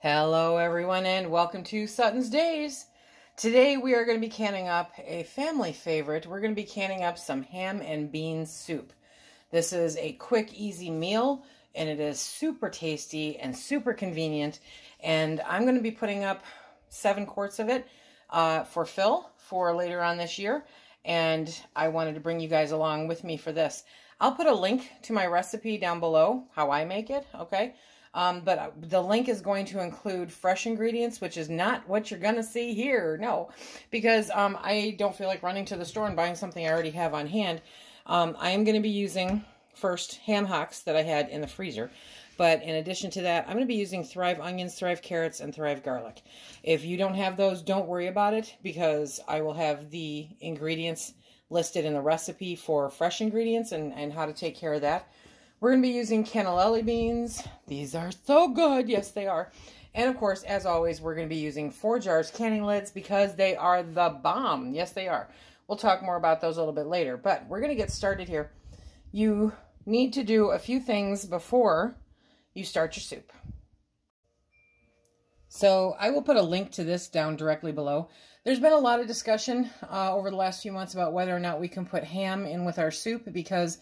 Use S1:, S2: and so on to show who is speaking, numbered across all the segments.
S1: Hello everyone and welcome to Sutton's Daze. Today we are going to be canning up a family favorite. We're going to be canning up some ham and bean soup. This is a quick, easy meal and it is super tasty and super convenient. And I'm going to be putting up seven quarts of it uh, for Phil for later on this year. And I wanted to bring you guys along with me for this. I'll put a link to my recipe down below, how I make it, okay? Um, but uh, the link is going to include fresh ingredients, which is not what you're going to see here. No, because um, I don't feel like running to the store and buying something I already have on hand. Um, I am going to be using first ham hocks that I had in the freezer. But in addition to that, I'm going to be using Thrive onions, Thrive carrots, and Thrive garlic. If you don't have those, don't worry about it because I will have the ingredients listed in the recipe for fresh ingredients and, and how to take care of that. We're going to be using cannellini beans. These are so good. Yes, they are. And of course, as always, we're going to be using Forjars canning lids because they are the bomb. Yes, they are. We'll talk more about those a little bit later, but we're going to get started here. You need to do a few things before you start your soup. So I will put a link to this down directly below. There's been a lot of discussion uh, over the last few months about whether or not we can put ham in with our soup because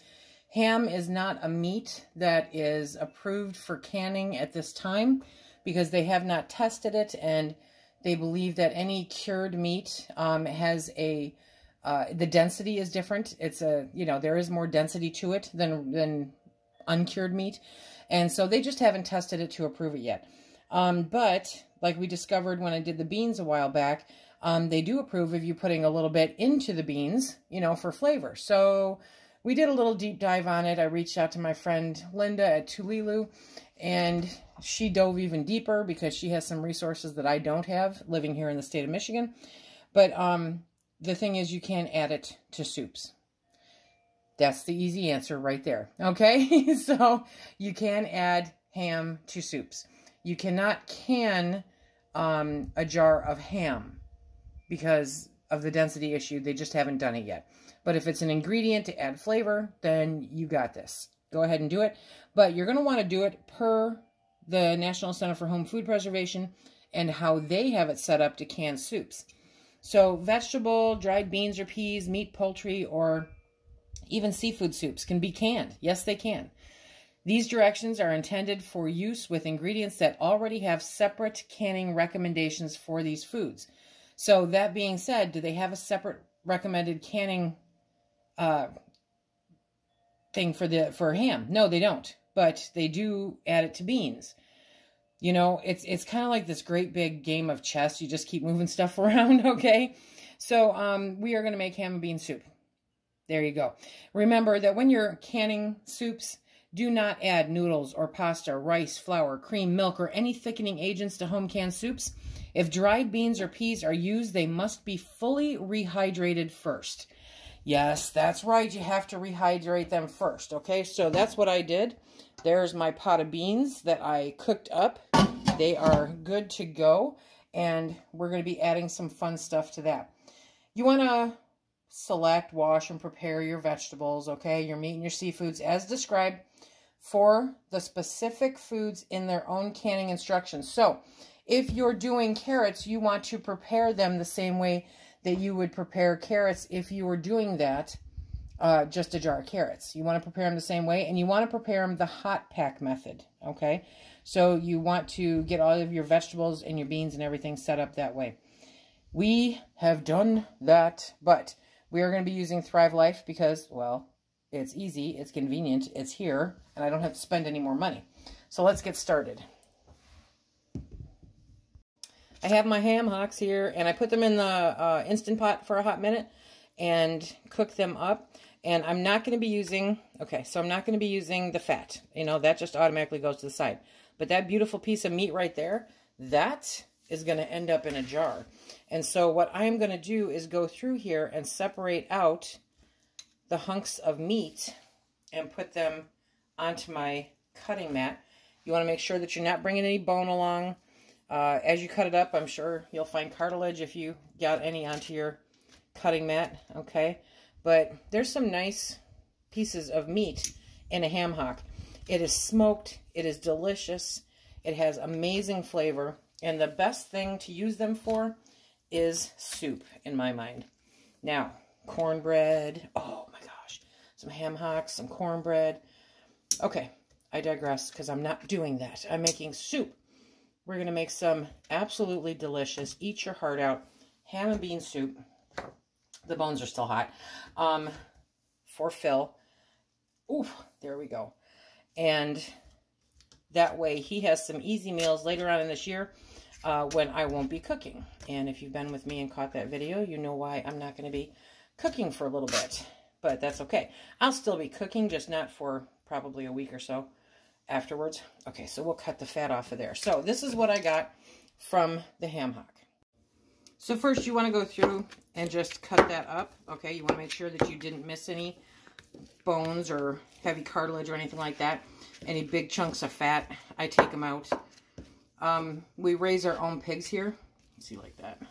S1: Ham is not a meat that is approved for canning at this time because they have not tested it and they believe that any cured meat um, has a, uh, the density is different. It's a, you know, there is more density to it than, than uncured meat. And so they just haven't tested it to approve it yet. Um, but like we discovered when I did the beans a while back, um, they do approve of you putting a little bit into the beans, you know, for flavor. So we did a little deep dive on it. I reached out to my friend Linda at Tulilu, and she dove even deeper because she has some resources that I don't have living here in the state of Michigan. But um, the thing is, you can add it to soups. That's the easy answer right there. Okay, so you can add ham to soups. You cannot can um, a jar of ham because of the density issue. They just haven't done it yet. But if it's an ingredient to add flavor, then you got this. Go ahead and do it. But you're going to want to do it per the National Center for Home Food Preservation and how they have it set up to can soups. So vegetable, dried beans or peas, meat, poultry, or even seafood soups can be canned. Yes, they can. These directions are intended for use with ingredients that already have separate canning recommendations for these foods. So that being said, do they have a separate recommended canning uh, thing for the for ham. No, they don't. But they do add it to beans. You know, it's it's kind of like this great big game of chess. You just keep moving stuff around, okay? So um, we are going to make ham and bean soup. There you go. Remember that when you're canning soups, do not add noodles or pasta, rice, flour, cream, milk, or any thickening agents to home canned soups. If dried beans or peas are used, they must be fully rehydrated first. Yes, that's right. You have to rehydrate them first, okay? So that's what I did. There's my pot of beans that I cooked up. They are good to go, and we're going to be adding some fun stuff to that. You want to select, wash, and prepare your vegetables, okay? Your meat and your seafoods as described for the specific foods in their own canning instructions. So, if you're doing carrots, you want to prepare them the same way that you would prepare carrots if you were doing that, uh, just a jar of carrots. You want to prepare them the same way, and you want to prepare them the hot pack method, okay? So you want to get all of your vegetables and your beans and everything set up that way. We have done that, but we are going to be using Thrive Life because, well, it's easy, it's convenient, it's here, and I don't have to spend any more money. So let's get started. I have my ham hocks here, and I put them in the uh, Instant Pot for a hot minute and cook them up. And I'm not going to be using, okay, so I'm not going to be using the fat. You know, that just automatically goes to the side. But that beautiful piece of meat right there, that is going to end up in a jar. And so what I'm going to do is go through here and separate out the hunks of meat and put them onto my cutting mat. You want to make sure that you're not bringing any bone along. Uh, as you cut it up, I'm sure you'll find cartilage if you got any onto your cutting mat, okay? But there's some nice pieces of meat in a ham hock. It is smoked. It is delicious. It has amazing flavor. And the best thing to use them for is soup, in my mind. Now, cornbread. Oh, my gosh. Some ham hocks, some cornbread. Okay, I digress because I'm not doing that. I'm making soup. We're going to make some absolutely delicious, eat your heart out, ham and bean soup. The bones are still hot. Um, for Phil. Ooh, there we go. And that way he has some easy meals later on in this year uh, when I won't be cooking. And if you've been with me and caught that video, you know why I'm not going to be cooking for a little bit. But that's okay. I'll still be cooking, just not for probably a week or so afterwards. Okay, so we'll cut the fat off of there. So this is what I got from the ham hock. So first you want to go through and just cut that up. Okay, you want to make sure that you didn't miss any bones or heavy cartilage or anything like that. Any big chunks of fat, I take them out. Um, we raise our own pigs here. Let's see like that.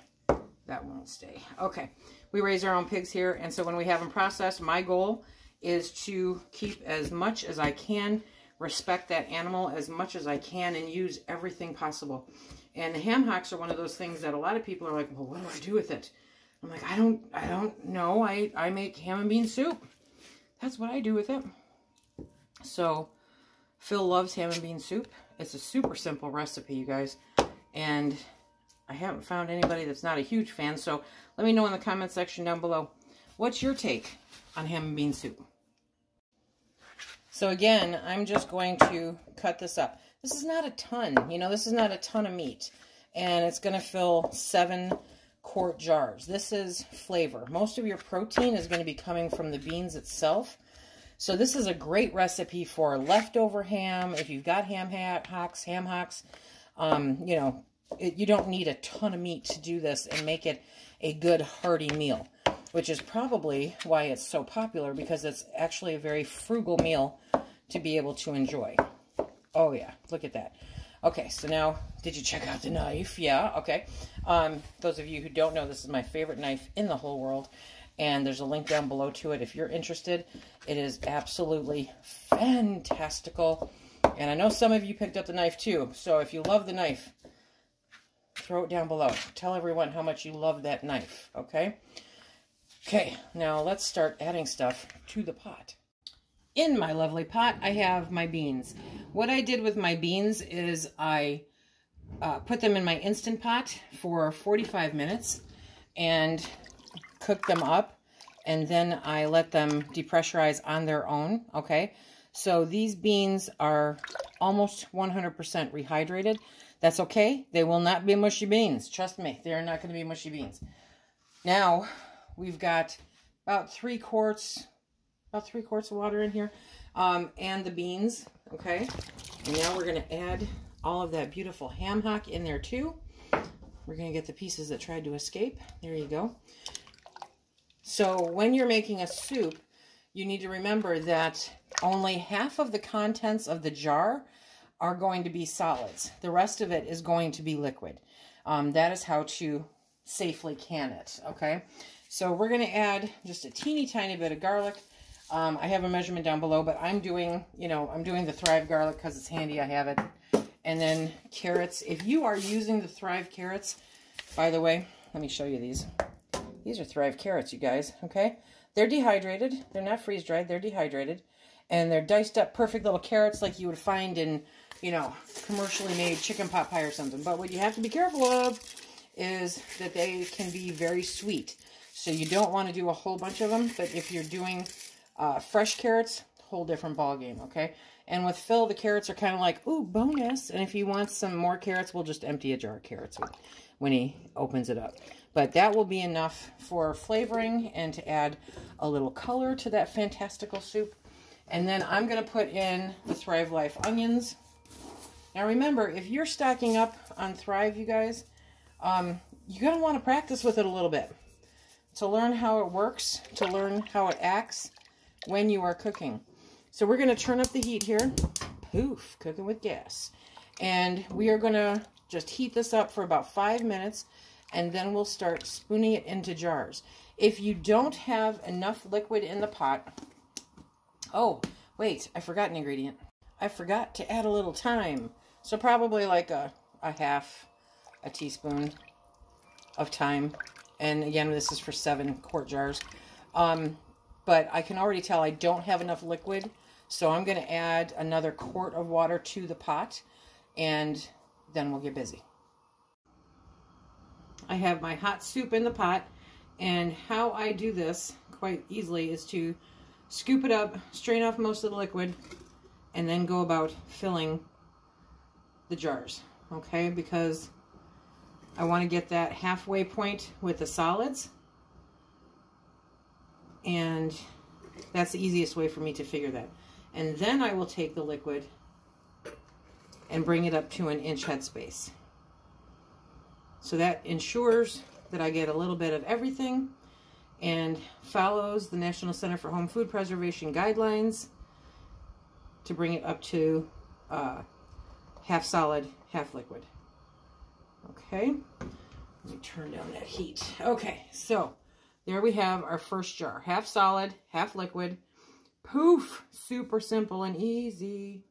S1: That won't stay. Okay, we raise our own pigs here. And so when we have them processed, my goal is to keep as much as I can, respect that animal as much as I can, and use everything possible. And the ham hocks are one of those things that a lot of people are like, well, what do I do with it? I'm like, I don't, I don't know. I, I make ham and bean soup. That's what I do with it. So Phil loves ham and bean soup. It's a super simple recipe, you guys. And I haven't found anybody that's not a huge fan. So let me know in the comment section down below. What's your take on ham and bean soup? So again, I'm just going to cut this up. This is not a ton, you know, this is not a ton of meat. And it's going to fill seven quart jars. This is flavor. Most of your protein is going to be coming from the beans itself. So this is a great recipe for leftover ham. If you've got ham hocks, ham hocks, um, you know, it, you don't need a ton of meat to do this and make it a good hearty meal, which is probably why it's so popular because it's actually a very frugal meal to be able to enjoy. Oh yeah, look at that. Okay, so now, did you check out the knife? Yeah, okay. Um, those of you who don't know, this is my favorite knife in the whole world. And there's a link down below to it if you're interested. It is absolutely fantastical. And I know some of you picked up the knife too. So if you love the knife, throw it down below. Tell everyone how much you love that knife, okay? Okay, now let's start adding stuff to the pot. In my lovely pot, I have my beans. What I did with my beans is I uh, put them in my Instant Pot for 45 minutes and cooked them up. And then I let them depressurize on their own, okay? So these beans are almost 100% rehydrated. That's okay. They will not be mushy beans. Trust me, they are not going to be mushy beans. Now, we've got about three quarts, about three quarts of water in here, um, and the beans, okay? And now we're going to add all of that beautiful ham hock in there too. We're going to get the pieces that tried to escape. There you go. So when you're making a soup, you need to remember that only half of the contents of the jar are going to be solids. The rest of it is going to be liquid. Um, that is how to safely can it, okay? So we're going to add just a teeny tiny bit of garlic. Um, I have a measurement down below, but I'm doing, you know, I'm doing the Thrive garlic because it's handy. I have it. And then carrots. If you are using the Thrive carrots, by the way, let me show you these. These are Thrive carrots, you guys, okay? They're dehydrated. They're not freeze-dried. They're dehydrated. And they're diced up perfect little carrots like you would find in, you know, commercially made chicken pot pie or something. But what you have to be careful of is that they can be very sweet. So you don't want to do a whole bunch of them. But if you're doing uh, fresh carrots, whole different ball game, okay? And with Phil, the carrots are kind of like, ooh, bonus. And if he wants some more carrots, we'll just empty a jar of carrots when he opens it up. But that will be enough for flavoring and to add a little color to that fantastical soup. And then I'm going to put in the Thrive Life onions. Now remember, if you're stocking up on Thrive, you guys, um, you're going to want to practice with it a little bit to learn how it works, to learn how it acts when you are cooking. So we're going to turn up the heat here. Poof, cooking with gas. And we are going to just heat this up for about five minutes and then we'll start spooning it into jars. If you don't have enough liquid in the pot, oh, wait, I forgot an ingredient. I forgot to add a little thyme. So probably like a, a half a teaspoon of thyme. And again, this is for seven quart jars. Um, but I can already tell I don't have enough liquid. So I'm going to add another quart of water to the pot and then we'll get busy. I have my hot soup in the pot and how I do this quite easily is to scoop it up, strain off most of the liquid, and then go about filling the jars, okay? Because I want to get that halfway point with the solids. And that's the easiest way for me to figure that. And then I will take the liquid and bring it up to an inch headspace. So that ensures that I get a little bit of everything and follows the National Center for Home Food Preservation guidelines to bring it up to uh, half solid, half liquid. Okay, let me turn down that heat. Okay, so there we have our first jar. Half solid, half liquid. Poof! Super simple and easy.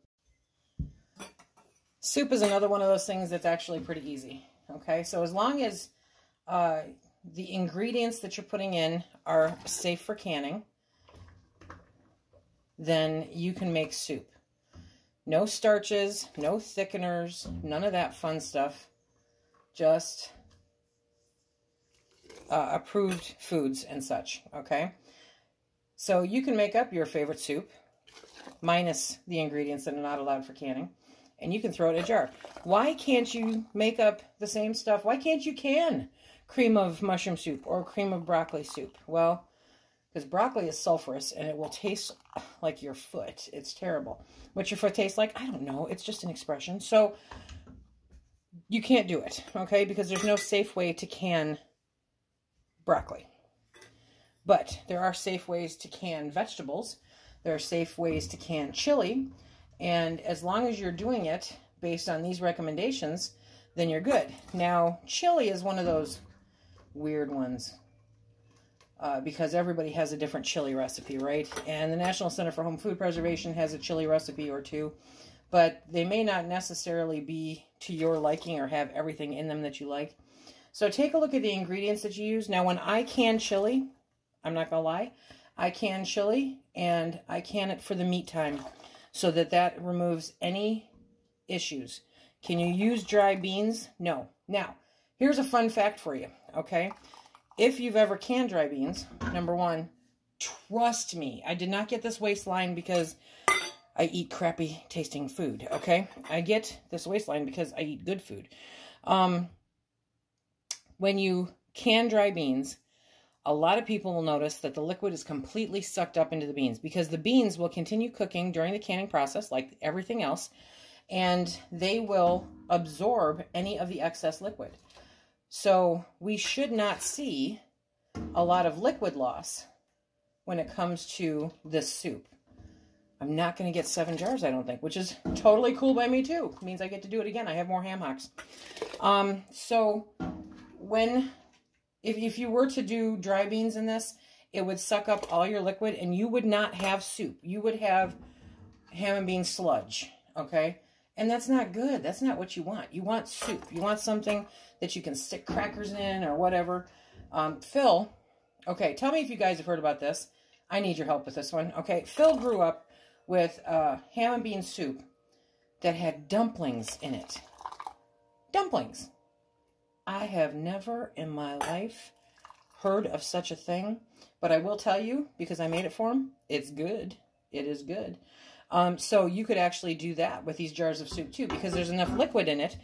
S1: Soup is another one of those things that's actually pretty easy. Okay, so as long as uh, the ingredients that you're putting in are safe for canning, then you can make soup. No starches, no thickeners, none of that fun stuff. Just uh, approved foods and such, okay? So you can make up your favorite soup, minus the ingredients that are not allowed for canning, and you can throw it in a jar. Why can't you make up the same stuff? Why can't you can cream of mushroom soup or cream of broccoli soup? Well, because broccoli is sulfurous and it will taste like your foot. It's terrible. What your foot tastes like, I don't know. It's just an expression. So you can't do it, okay? Because there's no safe way to can broccoli. But there are safe ways to can vegetables. There are safe ways to can chili. And as long as you're doing it based on these recommendations, then you're good. Now, chili is one of those weird ones uh, because everybody has a different chili recipe, right? And the National Center for Home Food Preservation has a chili recipe or two, but they may not necessarily be to your liking or have everything in them that you like. So take a look at the ingredients that you use. Now, when I can chili, I'm not going to lie, I can chili and I can it for the meat time so that that removes any issues. Can you use dry beans? No. Now, here's a fun fact for you, okay? If you've ever canned dry beans, number one, trust me, I did not get this waistline because I eat crappy tasting food, okay? I get this waistline because I eat good food. Um, when you can dry beans, a lot of people will notice that the liquid is completely sucked up into the beans because the beans will continue cooking during the canning process like everything else and they will absorb any of the excess liquid. So we should not see a lot of liquid loss when it comes to this soup. I'm not going to get seven jars, I don't think, which is totally cool by me too. It means I get to do it again. I have more ham hocks. Um, so when, if, if you were to do dry beans in this, it would suck up all your liquid and you would not have soup. You would have ham and bean sludge, okay? And that's not good. That's not what you want. You want soup. You want something that you can stick crackers in or whatever. Um, Phil, okay, tell me if you guys have heard about this. I need your help with this one. Okay, Phil grew up with uh, ham and bean soup that had dumplings in it. Dumplings. I have never in my life heard of such a thing, but I will tell you, because I made it for him, it's good. It is good. Um, so you could actually do that with these jars of soup too, because there's enough liquid in it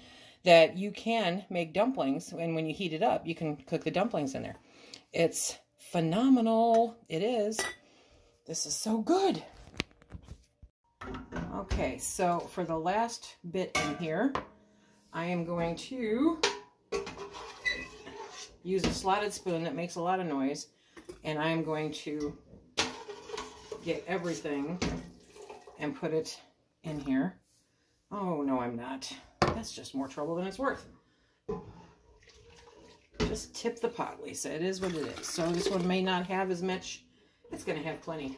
S1: that you can make dumplings. And when you heat it up, you can cook the dumplings in there. It's phenomenal. It is. This is so good. Okay, so for the last bit in here, I am going to use a slotted spoon that makes a lot of noise. And I am going to get everything and put it in here. Oh, no, I'm not. That's just more trouble than it's worth. Just tip the pot, Lisa. It is what it is. So this one may not have as much. It's going to have plenty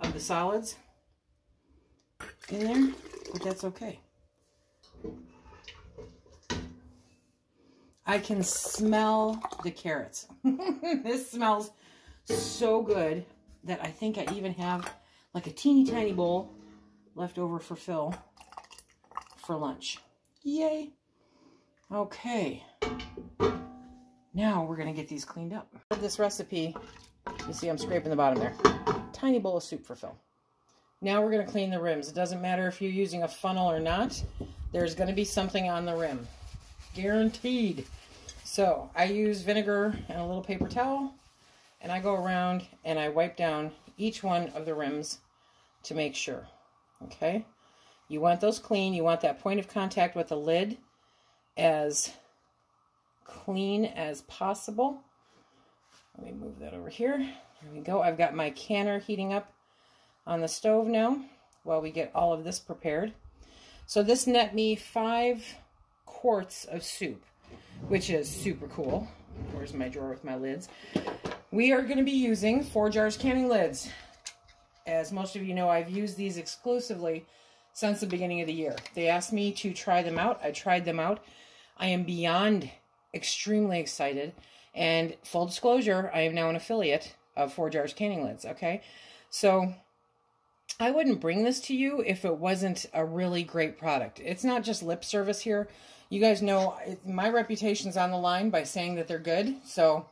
S1: of the solids in there, but that's okay. I can smell the carrots. this smells so good that I think I even have like a teeny tiny bowl left over for Phil for lunch. Yay. Okay. Now we're going to get these cleaned up. This recipe, you see I'm scraping the bottom there. Tiny bowl of soup for Phil. Now we're going to clean the rims. It doesn't matter if you're using a funnel or not. There's going to be something on the rim. Guaranteed. So I use vinegar and a little paper towel. And I go around and I wipe down each one of the rims to make sure. Okay? You want those clean. You want that point of contact with the lid as clean as possible. Let me move that over here. There we go. I've got my canner heating up on the stove now while we get all of this prepared. So this net me five quarts of soup, which is super cool. Where's my drawer with my lids? We are going to be using Forjars Canning Lids. As most of you know, I've used these exclusively since the beginning of the year. They asked me to try them out. I tried them out. I am beyond extremely excited. And full disclosure, I am now an affiliate of Forjars Canning Lids, okay? So I wouldn't bring this to you if it wasn't a really great product. It's not just lip service here. You guys know my reputation's on the line by saying that they're good, so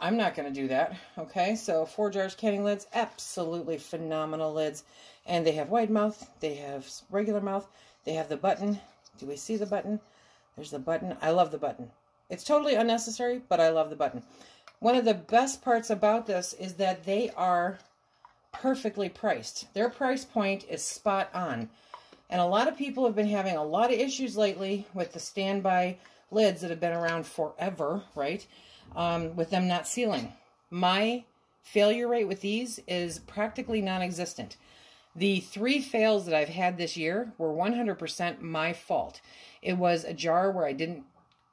S1: I'm not going to do that, okay? So Forjars Canning Lids, absolutely phenomenal lids. And they have wide mouth, they have regular mouth, they have the button. Do we see the button? There's the button. I love the button. It's totally unnecessary, but I love the button. One of the best parts about this is that they are perfectly priced. Their price point is spot on. And a lot of people have been having a lot of issues lately with the standby lids that have been around forever, right? Um, with them not sealing. My failure rate with these is practically non-existent. The three fails that I've had this year were 100% my fault. It was a jar where I didn't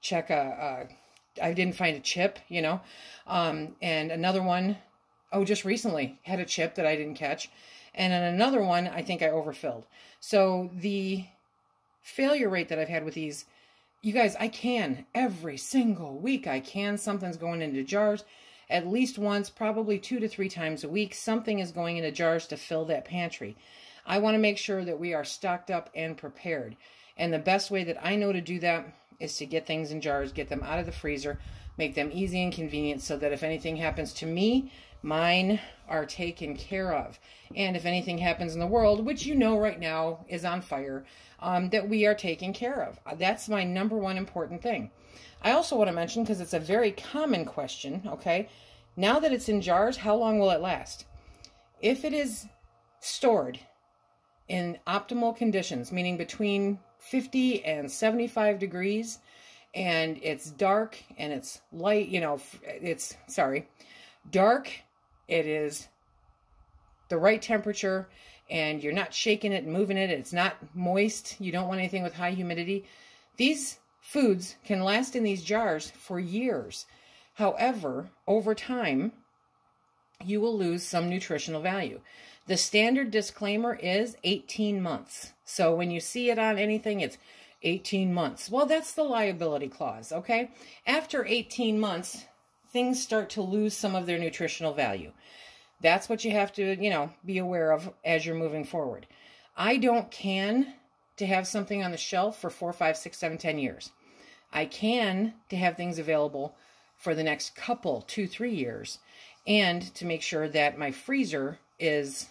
S1: check a, a I didn't find a chip, you know, um, and another one oh, just recently had a chip that I didn't catch. And then another one, I think I overfilled. So the failure rate that I've had with these, you guys, I can every single week. I can. Something's going into jars at least once, probably two to three times a week. Something is going into jars to fill that pantry. I want to make sure that we are stocked up and prepared. And the best way that I know to do that is to get things in jars, get them out of the freezer, make them easy and convenient so that if anything happens to me, Mine are taken care of. And if anything happens in the world, which you know right now is on fire, um, that we are taken care of. That's my number one important thing. I also want to mention, because it's a very common question, okay, now that it's in jars, how long will it last? If it is stored in optimal conditions, meaning between 50 and 75 degrees, and it's dark and it's light, you know, it's, sorry, dark it is the right temperature and you're not shaking it and moving it. It's not moist. You don't want anything with high humidity. These foods can last in these jars for years. However, over time, you will lose some nutritional value. The standard disclaimer is 18 months. So when you see it on anything, it's 18 months. Well, that's the liability clause, okay? After 18 months, things start to lose some of their nutritional value. That's what you have to, you know, be aware of as you're moving forward. I don't can to have something on the shelf for four, five, six, seven, ten years. I can to have things available for the next couple, two, three years, and to make sure that my freezer is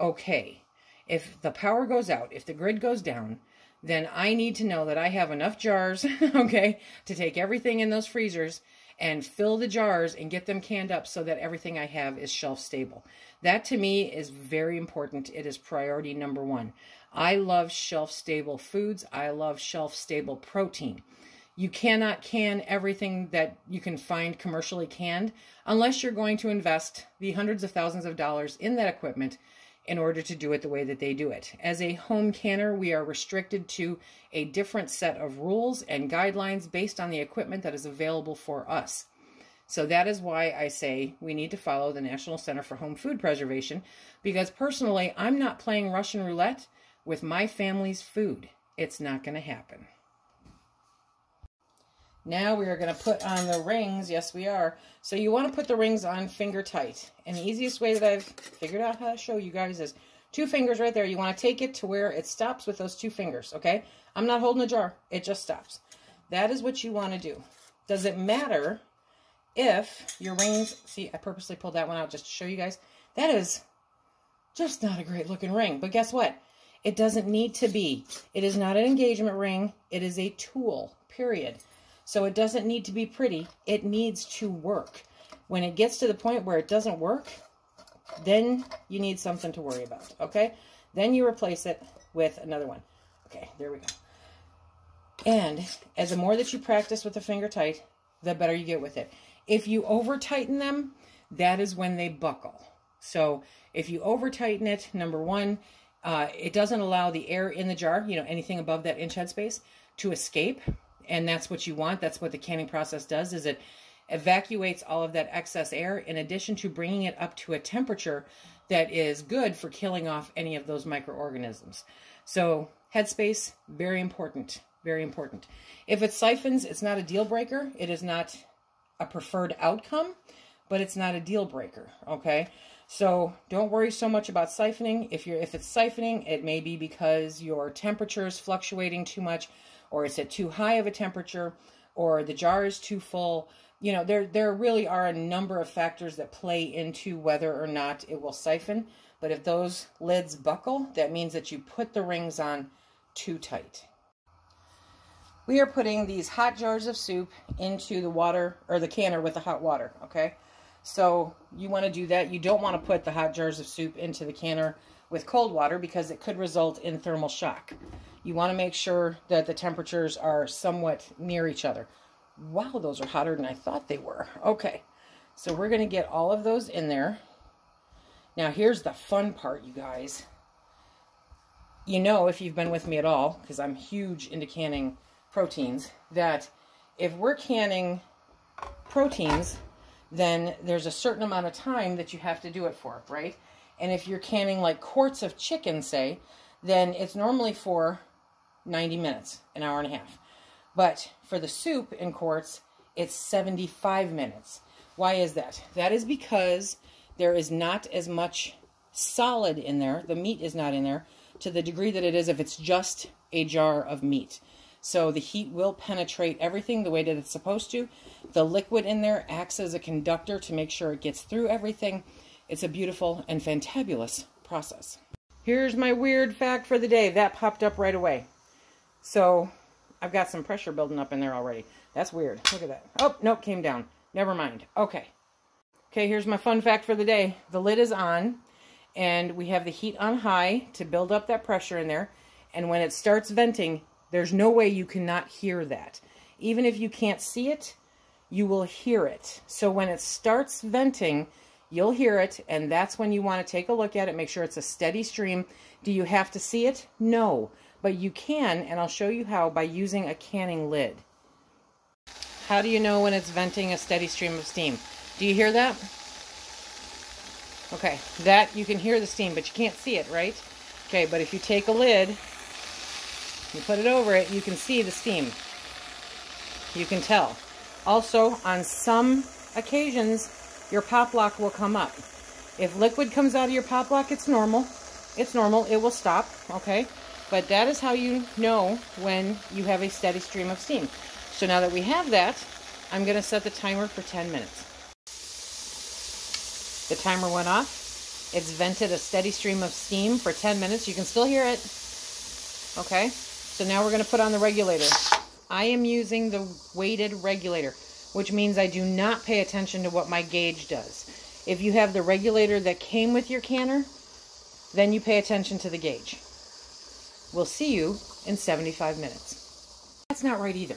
S1: okay. If the power goes out, if the grid goes down, then I need to know that I have enough jars, okay, to take everything in those freezers and fill the jars and get them canned up so that everything I have is shelf stable. That to me is very important. It is priority number one. I love shelf stable foods. I love shelf stable protein. You cannot can everything that you can find commercially canned unless you're going to invest the hundreds of thousands of dollars in that equipment in order to do it the way that they do it. As a home canner, we are restricted to a different set of rules and guidelines based on the equipment that is available for us. So that is why I say we need to follow the National Center for Home Food Preservation because personally, I'm not playing Russian roulette with my family's food. It's not going to happen. Now we are going to put on the rings. Yes, we are. So you want to put the rings on finger tight. And the easiest way that I've figured out how to show you guys is two fingers right there. You want to take it to where it stops with those two fingers, okay? I'm not holding a jar. It just stops. That is what you want to do. Does it matter if your rings... See, I purposely pulled that one out just to show you guys. That is just not a great looking ring. But guess what? It doesn't need to be. It is not an engagement ring. It is a tool, period. So it doesn't need to be pretty. It needs to work. When it gets to the point where it doesn't work, then you need something to worry about, okay? Then you replace it with another one. Okay, there we go. And as the more that you practice with the finger tight, the better you get with it. If you over tighten them, that is when they buckle. So if you over tighten it, number one, uh, it doesn't allow the air in the jar, you know, anything above that inch head space, to escape and that's what you want. That's what the canning process does is it evacuates all of that excess air in addition to bringing it up to a temperature that is good for killing off any of those microorganisms. So headspace, very important, very important. If it siphons, it's not a deal breaker. It is not a preferred outcome, but it's not a deal breaker, okay? So don't worry so much about siphoning. If you're if it's siphoning, it may be because your temperature is fluctuating too much or is it too high of a temperature, or the jar is too full. You know, there, there really are a number of factors that play into whether or not it will siphon. But if those lids buckle, that means that you put the rings on too tight. We are putting these hot jars of soup into the water, or the canner with the hot water, okay? So you want to do that. You don't want to put the hot jars of soup into the canner with cold water because it could result in thermal shock. You want to make sure that the temperatures are somewhat near each other. Wow, those are hotter than I thought they were. Okay, so we're going to get all of those in there. Now here's the fun part, you guys. You know, if you've been with me at all, because I'm huge into canning proteins, that if we're canning proteins, then there's a certain amount of time that you have to do it for, right? And if you're canning like quarts of chicken, say, then it's normally for 90 minutes, an hour and a half. But for the soup in quarts, it's 75 minutes. Why is that? That is because there is not as much solid in there. The meat is not in there to the degree that it is if it's just a jar of meat. So the heat will penetrate everything the way that it's supposed to. The liquid in there acts as a conductor to make sure it gets through everything. It's a beautiful and fantabulous process. Here's my weird fact for the day. That popped up right away. So I've got some pressure building up in there already. That's weird. Look at that. Oh, nope, came down. Never mind. Okay. Okay, here's my fun fact for the day. The lid is on, and we have the heat on high to build up that pressure in there. And when it starts venting, there's no way you cannot hear that. Even if you can't see it, you will hear it. So when it starts venting, you'll hear it, and that's when you want to take a look at it, make sure it's a steady stream. Do you have to see it? No, but you can, and I'll show you how, by using a canning lid. How do you know when it's venting a steady stream of steam? Do you hear that? Okay, that, you can hear the steam, but you can't see it, right? Okay, but if you take a lid, you put it over it, you can see the steam. You can tell. Also, on some occasions, your pop lock will come up. If liquid comes out of your pop lock, it's normal. It's normal. It will stop, okay? But that is how you know when you have a steady stream of steam. So now that we have that, I'm going to set the timer for 10 minutes. The timer went off. It's vented a steady stream of steam for 10 minutes. You can still hear it. Okay, so now we're going to put on the regulator. I am using the weighted regulator which means I do not pay attention to what my gauge does. If you have the regulator that came with your canner, then you pay attention to the gauge. We'll see you in 75 minutes. That's not right either.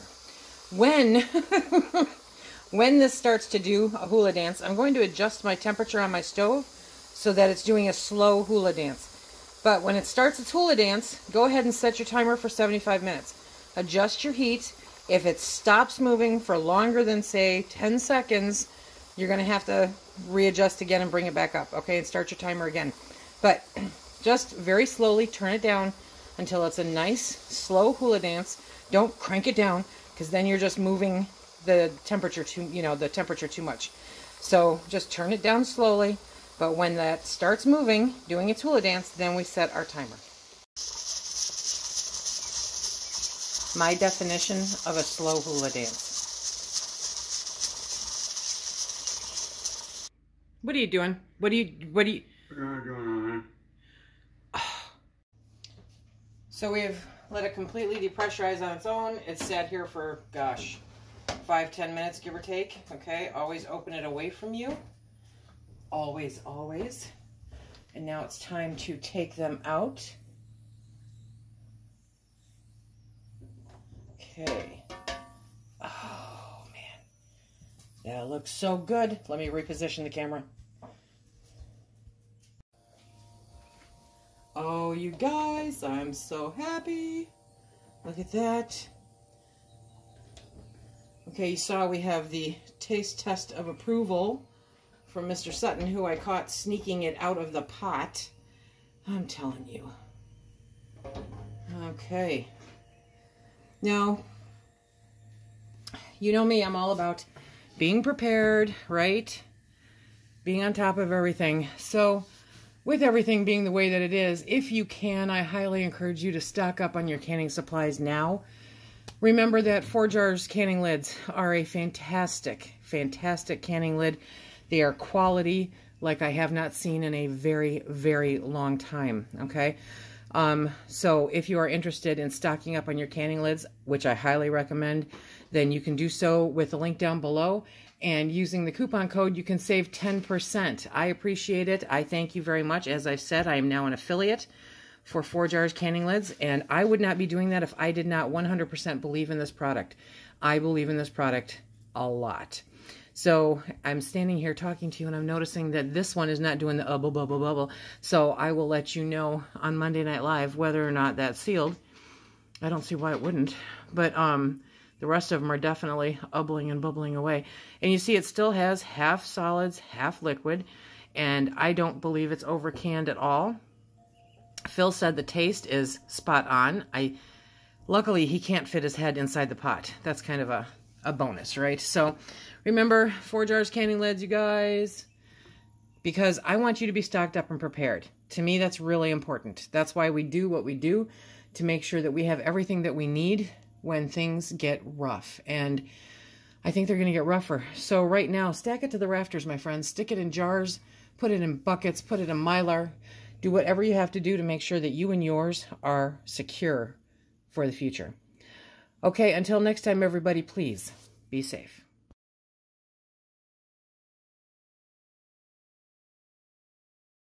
S1: When, when this starts to do a hula dance, I'm going to adjust my temperature on my stove so that it's doing a slow hula dance. But when it starts its hula dance, go ahead and set your timer for 75 minutes. Adjust your heat if it stops moving for longer than, say, 10 seconds, you're going to have to readjust again and bring it back up, okay, and start your timer again. But just very slowly turn it down until it's a nice, slow hula dance. Don't crank it down because then you're just moving the temperature too, you know, the temperature too much. So just turn it down slowly. But when that starts moving, doing its hula dance, then we set our timer. My definition of a slow hula dance. What are you doing? What are you, what are you? So we've let it completely depressurize on its own. It's sat here for, gosh, five, ten minutes, give or take. Okay, always open it away from you. Always, always. And now it's time to take them out. Okay. Oh, man. That looks so good. Let me reposition the camera. Oh, you guys, I'm so happy. Look at that. Okay, you saw we have the taste test of approval from Mr. Sutton, who I caught sneaking it out of the pot. I'm telling you. Okay. Now, you know me, I'm all about being prepared, right? Being on top of everything. So, with everything being the way that it is, if you can, I highly encourage you to stock up on your canning supplies now. Remember that Forjars canning lids are a fantastic, fantastic canning lid. They are quality like I have not seen in a very, very long time, okay? Um, so if you are interested in stocking up on your canning lids, which I highly recommend, then you can do so with the link down below and using the coupon code you can save 10%. I appreciate it. I thank you very much. As I've said, I am now an affiliate for Forjars Canning Lids, and I would not be doing that if I did not 100% believe in this product. I believe in this product a lot. So I'm standing here talking to you and I'm noticing that this one is not doing the bubble, bubble, bubble. So I will let you know on Monday Night Live whether or not that's sealed. I don't see why it wouldn't. But um, the rest of them are definitely ubbling and bubbling away. And you see it still has half solids, half liquid, and I don't believe it's over canned at all. Phil said the taste is spot on. I Luckily, he can't fit his head inside the pot. That's kind of a, a bonus, right? So remember, Forjars canning lids, you guys, because I want you to be stocked up and prepared. To me, that's really important. That's why we do what we do, to make sure that we have everything that we need when things get rough. And I think they're going to get rougher. So right now, stack it to the rafters, my friends. Stick it in jars, put it in buckets, put it in mylar. Do whatever you have to do to make sure that you and yours are secure for the future. Okay, until next time, everybody, please be safe.